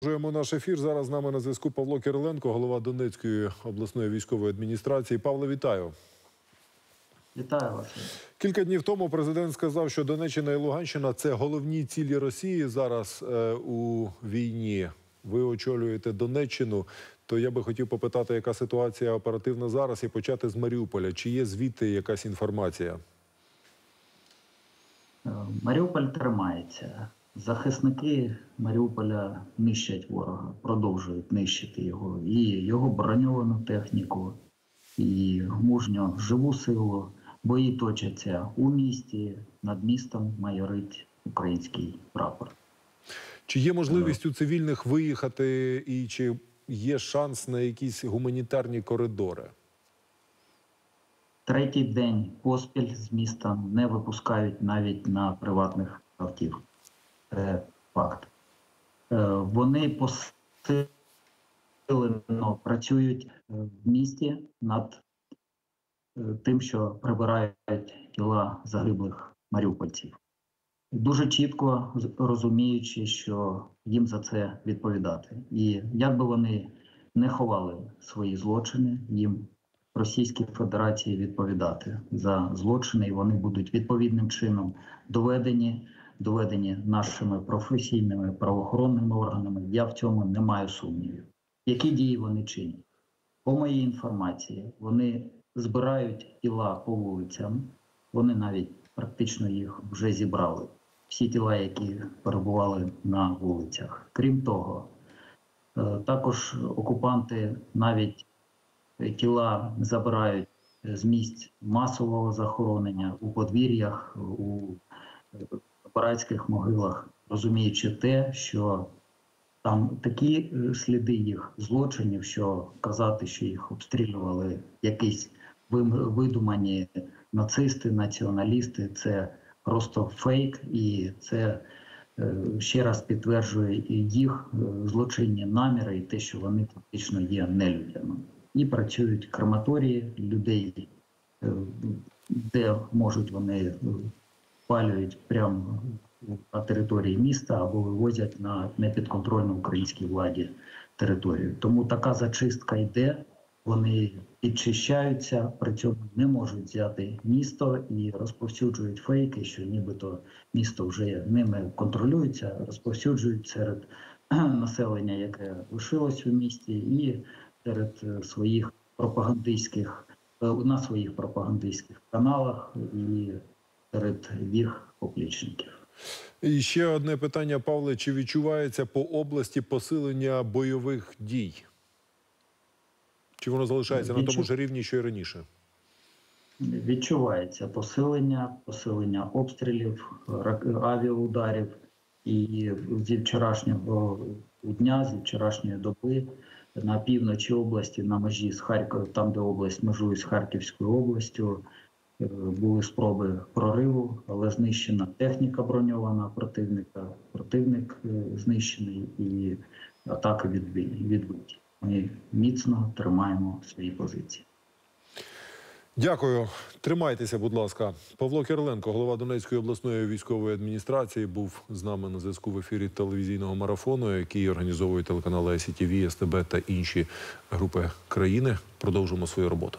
Продовжуємо наш ефір. Зараз з нами на зв'язку Павло Кириленко, голова Донецької обласної військової адміністрації. Павло, вітаю. Вітаю вас. Кілька днів тому президент сказав, що Донеччина і Луганщина це головні цілі Росії зараз е, у війні. Ви очолюєте Донеччину. То я би хотів попитати, яка ситуація оперативна зараз, і почати з Маріуполя. Чи є звідти якась інформація? Е, Маріуполь тримається. Захисники Маріуполя нищать ворога, продовжують нищити його і його броньовану техніку, і мужньо живу силу. Бої точаться у місті, над містом майорить український прапор. Чи є можливість у цивільних виїхати, і чи є шанс на якісь гуманітарні коридори? Третій день поспіль з міста не випускають навіть на приватних автівках. Факт. Е, Вони посилено працюють е, в місті над е, тим, що прибирають тіла загиблих маріупольців. Дуже чітко розуміючи, що їм за це відповідати. І як би вони не ховали свої злочини, їм Російській Федерації відповідати за злочини, і вони будуть відповідним чином доведені, доведені нашими професійними правоохоронними органами. Я в цьому не маю сумнівів. Які дії вони чинять? По моїй інформації, вони збирають тіла по вулицям. Вони навіть практично їх вже зібрали. Всі тіла, які перебували на вулицях. Крім того, е, також окупанти навіть тіла забирають з місць масового захоронення у подвір'ях, у братських могилах, розуміючи те, що там такі е, сліди їх злочинів, що казати, що їх обстрілювали якісь видумані нацисти, націоналісти, це просто фейк, і це е, ще раз підтверджує їх е, злочинні наміри, і те, що вони фактично є нелюдями. І працюють крематорії людей, де можуть вони е, палюють прямо на території міста або вивозять на непідконтрольну українській владі територію. Тому така зачистка йде. Вони підчищаються, при цьому не можуть взяти місто і розповсюджують фейки, що нібито місто вже ними контролюється, розповсюджують серед населення, яке лишилось у місті, і серед своїх пропагандистських на своїх пропагандистських каналах і серед їх поплічників. І ще одне питання, Павле: чи відчувається по області посилення бойових дій? Чи воно залишається на тому ж рівні, що й раніше? Відчувається посилення, посилення обстрілів, авіаударів. І зі вчорашнього дня, зі вчорашньої доби на півночі області, на межі з Харкова, там де область межує з Харківською областю, були спроби прориву, але знищена техніка броньована противника. Противник е, знищений і атаки відбиті. Ми міцно тримаємо свої позиції. Дякую. Тримайтеся, будь ласка. Павло Кириленко, голова Донецької обласної військової адміністрації, був з нами на зв'язку в ефірі телевізійного марафону, який організовує телеканали ICTV, СТБ та інші групи країни. Продовжимо свою роботу.